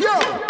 Yo!